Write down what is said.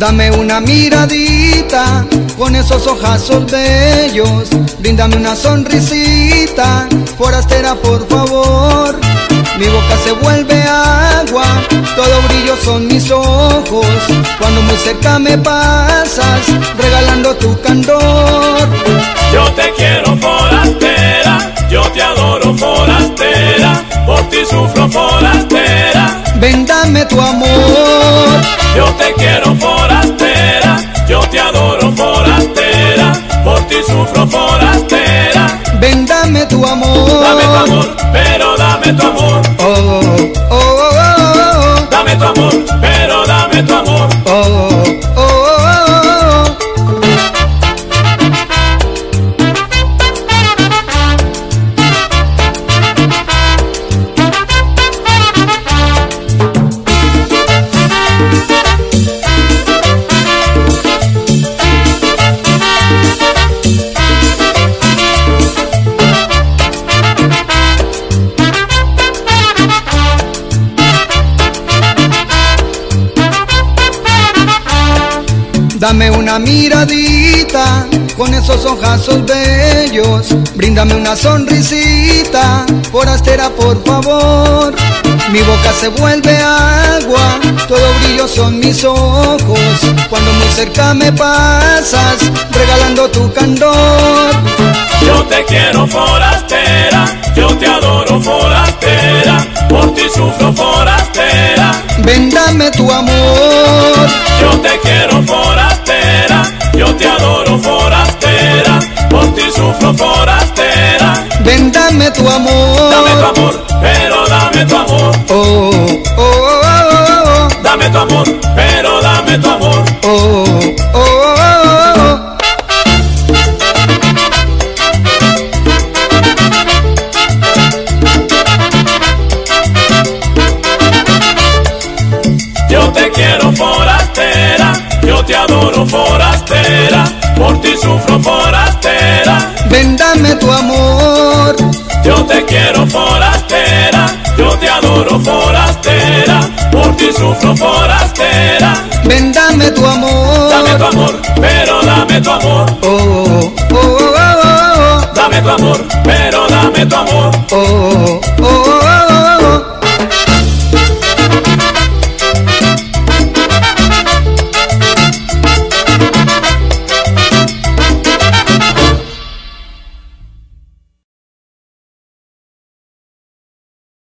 Dame una miradita con esos ojazos bellos. Bríndame una sonrisita, forastera, por favor. Mi boca se vuelve agua, todo brillo son mis ojos. Cuando muy cerca me pasas, regalando tu candor. Yo te quiero forastera, yo te adoro forastera, por ti sufro forastera. Ven, dame tu amor. Yo te quiero amor. Dame tu amor, pero dame tu amor. Dame una miradita con esos ojazos bellos. Bríndame una sonrisita, forastera, por favor. Mi boca se vuelve agua, todo brillo son mis ojos. Cuando muy cerca me pasas, regalando tu candor. Yo te quiero forastera, Ven, dame tu amor. Yo te quiero forastera, yo te adoro forastera, por ti sufro forastera. Ven, dame tu amor. Dame tu amor, te adoro forastera, por ti sufro forastera. Ven, dame tu amor. Yo te quiero forastera, yo te adoro forastera, por ti sufro forastera. Ven, dame tu amor. Dame tu amor, pero dame tu amor. Oh, oh, oh, oh, oh, Dame tu amor, pero dame tu amor. oh, oh,